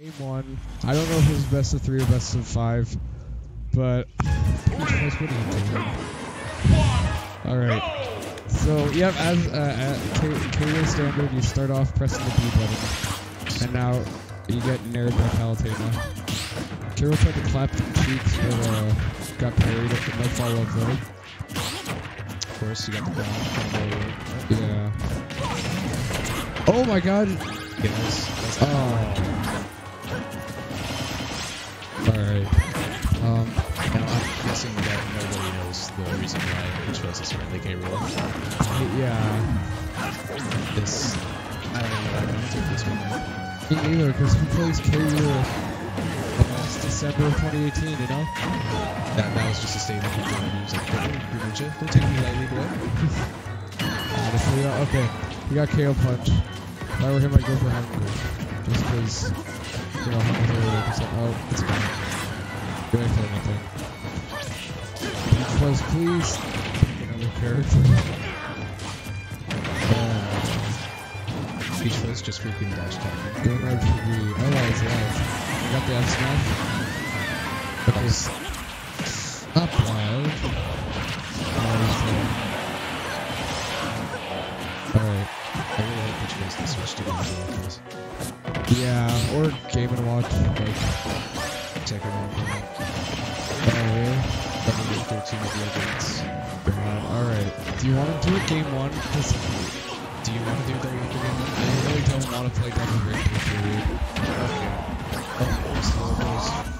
Game one. I don't know if it was best of three or best of five, but Peach Fuzz, what are you doing? All right. So yep, as uh, at KO standard, you start off pressing the B button, and now you get nared by Palutena. K. Rool tried to clap the cheeks, but uh, got parried at the follow up though. Of course, you got the ground. Yeah. Oh my god. That's Oh. Alright. Um, Now, I'm guessing that nobody knows the reason why Peachfuzz is currently K. Rool. yeah. This, I don't know what I'm to take this one. Me neither, because he plays K since December of 2018, you know? That, that was just a statement he did. He was like, "Don't, don't take me lightly. Uh, okay. He got KO punch. If I were him, I'd go for Hunger. Just because, you know, Hunger is like, oh, it's fine. You ain't feeling nothing. Peachfuzz, please. Another character. Peachfuzz just freaking dash attack. Going right for the. Oh, that was right. Got the F smash. But That was Not wild. Alright. I really hope Peachfuzz can switch to this. Yeah, or Game and Watch. Like, Check it out. 13 Alright. Do you want to do game one? 'Cause Do you want to do that again? I really don't want to play Double Great Period. Okay. Oh, slow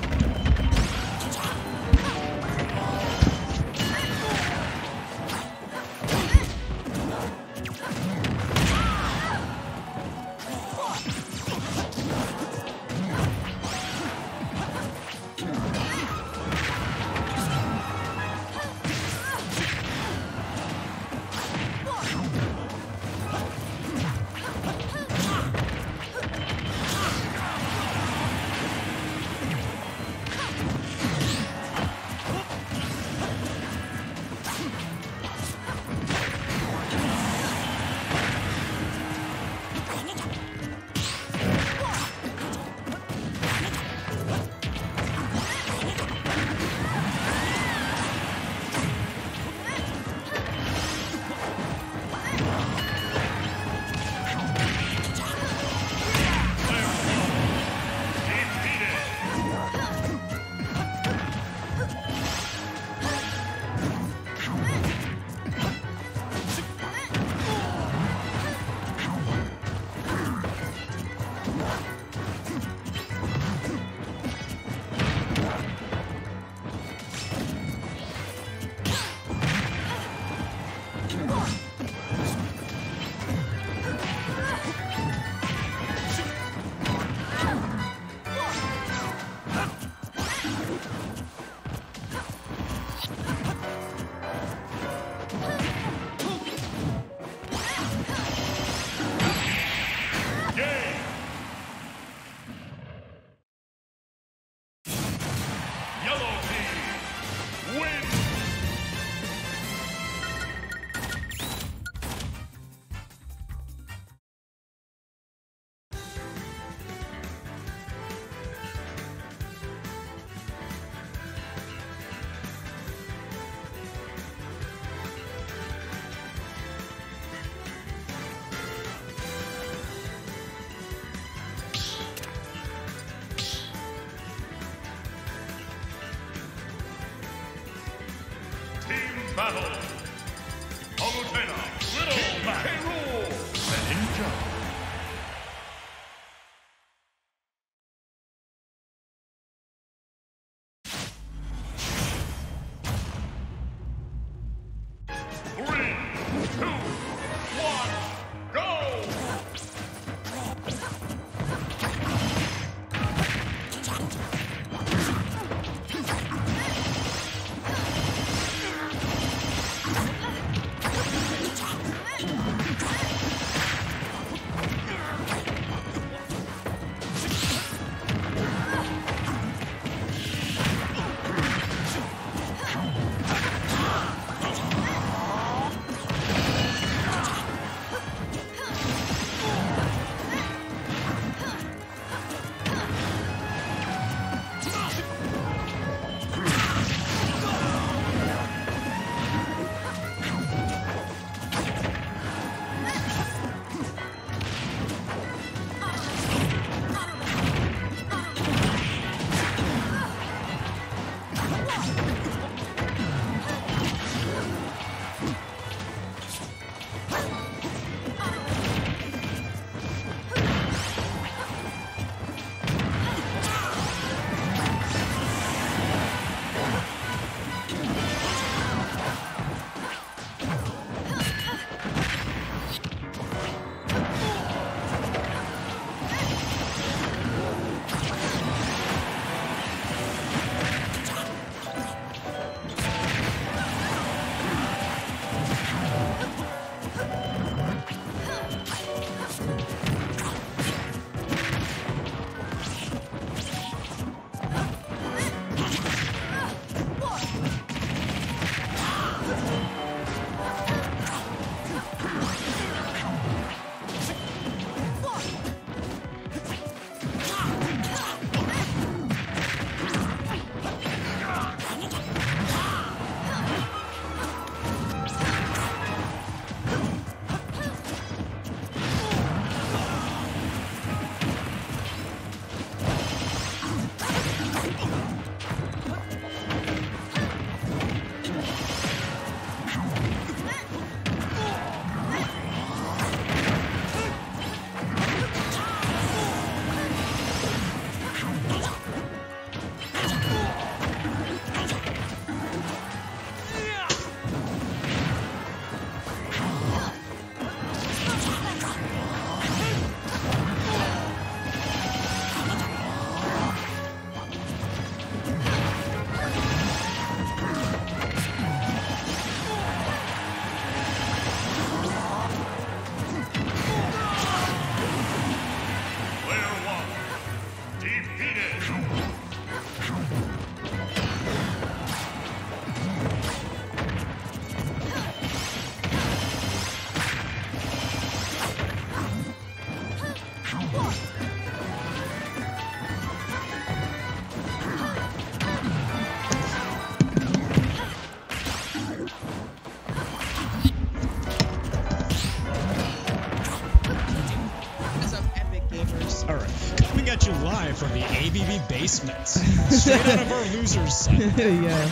straight out of our losers site. yeah,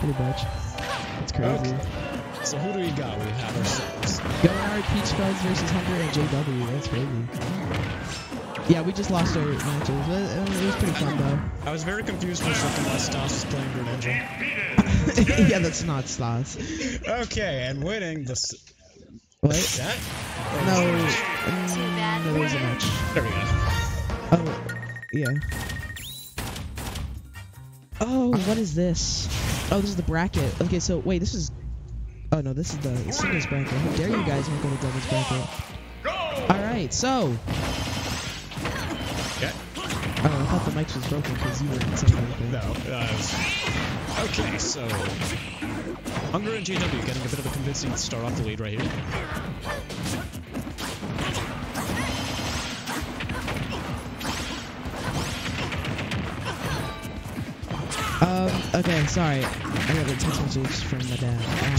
pretty much. It's crazy. Okay. So who do we got? We have ourselves. Gonard, Peach Fuzz versus Hunger and JW. That's crazy. Yeah, we just lost our matches. It, it was pretty fun though. I was very confused for a second while Stas was playing Greninja. yeah, that's not Stas. Okay, and winning the s- What? set. No, mm, no, there was a match. There we go. Oh, yeah. Oh, what is this? Oh, this is the bracket. Okay, so wait, this is. Oh no, this is the singles bracket. How dare you guys make it a doubles bracket? All right, so. Yeah. Oh, I thought the mic was broken because you were saying anything. No. Uh, okay, so Hunger and JW getting a bit of a convincing start off the lead right here. Okay, sorry. I got a text message from my dad. Um,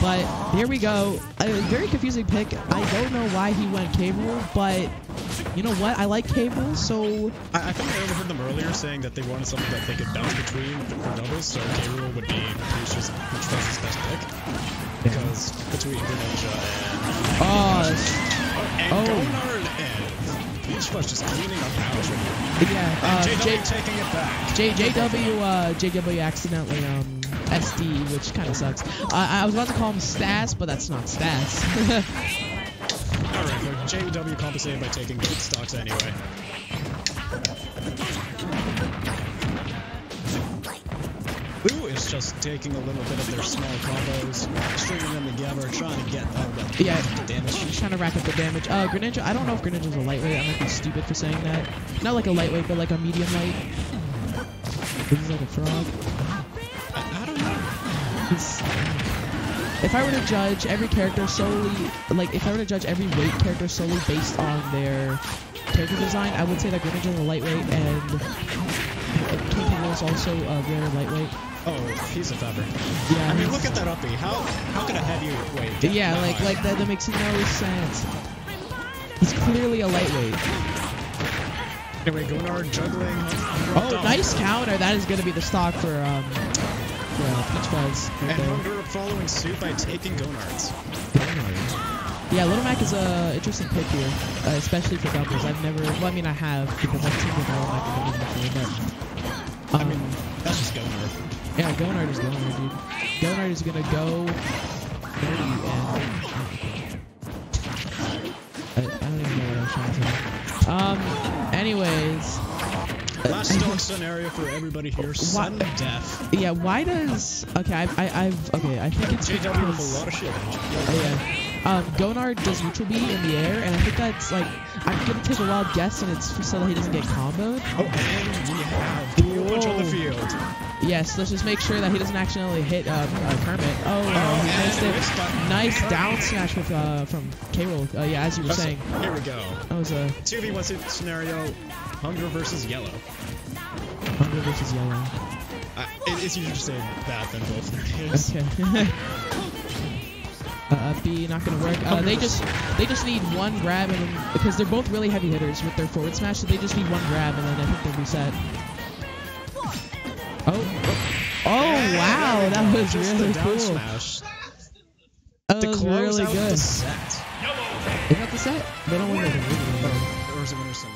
but here we go. A very confusing pick. I don't know why he went cable, but you know what? I like cable, so I, I think I overheard them earlier saying that they wanted something that they could bounce between for doubles, so. Rool would be Peach's, Peachfuzz's best pick. Because between Greninja and, oh and Oh. Gonard just cleaning up house right here. yeah. Uh, JW J, taking it back. J, JW uh, JW accidentally um SD, which kind of sucks. I I was about to call him Stas, but that's not Stas. Alright, but JW compensated by taking good stocks anyway. Blue is just taking a little bit of their small combos, stringing them together, trying to get that, that Yeah. damage. He's trying to rack up the damage. Uh, Greninja, I don't know if Greninja's a lightweight. I might be stupid for saying that. Not like a lightweight, but like a medium light. Is like a frog. I, I don't know. He's, if I were to judge every character solely, like if I were to judge every weight character solely based on their character design, I would say that Greninja is a lightweight and is also a very lightweight. Oh, he's a feather. Yeah, I mean, look at that uppy. How how could a heavyweight get Yeah, that like high? like that, that makes no sense. He's clearly a lightweight. Anyway, Gonard juggling. Oh, nice counter. That is going to be the stock for um for uh, Peachfuzz. right And there. Hunger following suit by taking Gonards. Yeah, Little Mac is a interesting pick here, uh, especially for doubles. I've never, well, I mean, I have because I've teamed with Little Mac in doubles before, but I um, mean, that's just Gonard. yeah, Gonard is Gonard, dude. Gonard is gonna go and I, I don't even know what I was trying to say. Um, anyways, Last stock scenario for everybody here: sudden death. yeah, why does okay? I, I, I've okay. I think it's JW because- a lot of shit. Oh, yeah. Um, Gonard does neutral B in the air, and I think that's like I'm gonna take a wild guess, and it's so that he doesn't get comboed. Oh, and we have bunch on the field. Yes, let's just make sure that he doesn't accidentally hit uh, uh, Kermit. Oh, no, he missed it. Nice down smash with uh, from K. Rool. Uh, yeah, as you were That's- saying, Here we go. that was a 2v1 scenario: Hunger versus Yellow. Hunger versus Yellow. Uh, it, it's easier to say that than both. Okay. Uh, B not gonna work. Uh, they just they just need one grab and then, because they're both really heavy hitters with their forward smash, so they just need one grab and then I think they'll reset. Oh, oh wow, that was Just really the cool. smash That was really good. the set. Is that the set? They don't win it. Or is it winner center?